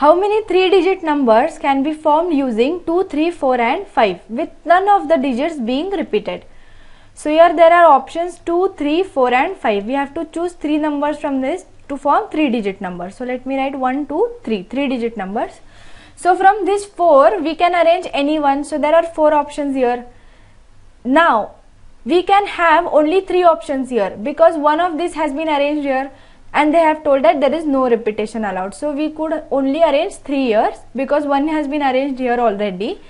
How many 3 digit numbers can be formed using 2, 3, 4 and 5 with none of the digits being repeated? So here there are options 2, 3, 4 and 5. We have to choose 3 numbers from this to form 3 digit numbers. So let me write 1, 2, 3, 3 digit numbers. So from this 4 we can arrange any one. So there are 4 options here. Now we can have only 3 options here because one of these has been arranged here and they have told that there is no repetition allowed. So we could only arrange 3 years because one has been arranged here already.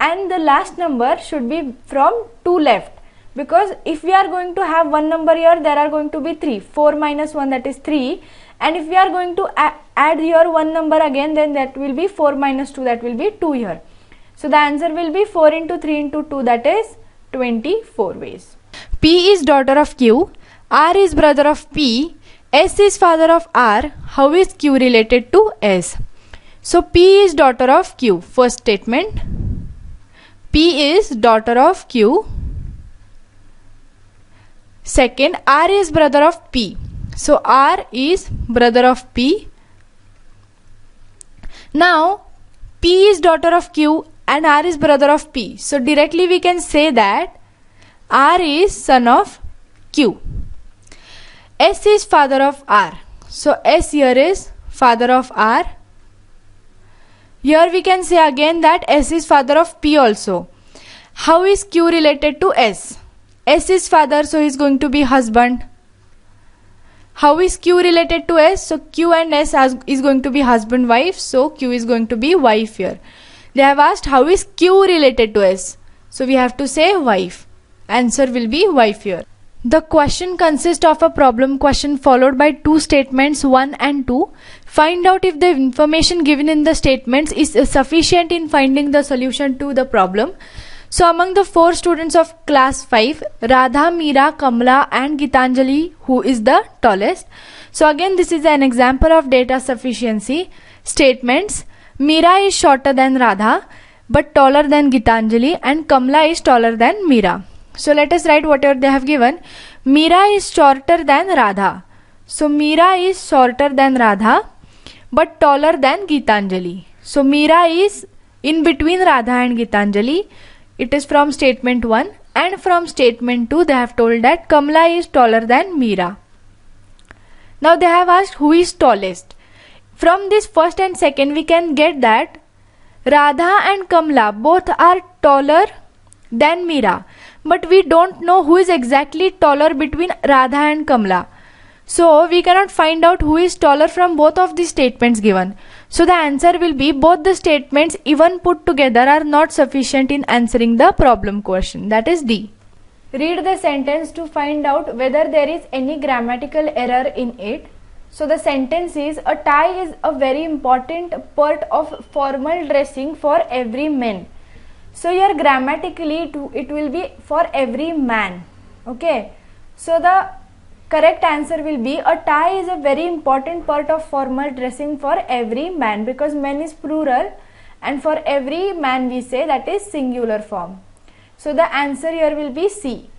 And the last number should be from 2 left. Because if we are going to have one number here there are going to be 3 4 minus 1 that is 3 and if we are going to add here one number again then that will be 4 minus 2 that will be 2 here. So the answer will be 4 into 3 into 2 that is 24 ways. P is daughter of q. R is brother of p s is father of r how is q related to s so p is daughter of q first statement p is daughter of q Second, R is brother of P. So R is brother of P. Now, P is daughter of Q and R is brother of P. So directly we can say that R is son of Q. S is father of R. So S here is father of R. Here we can say again that S is father of P also. How is Q related to S? S is father, so he's going to be husband. How is Q related to S? So Q and S is going to be husband wife, so Q is going to be wife here. They have asked how is Q related to S? So we have to say wife. Answer will be wife here. The question consists of a problem question followed by two statements 1 and 2. Find out if the information given in the statements is sufficient in finding the solution to the problem. So among the four students of class 5, Radha, Meera, Kamla and Gitanjali who is the tallest. So again this is an example of data sufficiency statements. Meera is shorter than Radha but taller than Gitanjali and Kamla is taller than Meera. So let us write whatever they have given. Meera is shorter than Radha. So Meera is shorter than Radha but taller than Gitanjali. So Meera is in between Radha and Gitanjali. It is from statement 1 and from statement 2 they have told that Kamla is taller than Meera. Now they have asked who is tallest. From this first and second we can get that Radha and Kamla both are taller than Meera. But we don't know who is exactly taller between Radha and Kamla. So we cannot find out who is taller from both of the statements given. So the answer will be both the statements even put together are not sufficient in answering the problem question. That is D. Read the sentence to find out whether there is any grammatical error in it. So the sentence is a tie is a very important part of formal dressing for every man. So here grammatically it will be for every man. Okay. So the correct answer will be a tie is a very important part of formal dressing for every man because men is plural and for every man we say that is singular form. So the answer here will be C.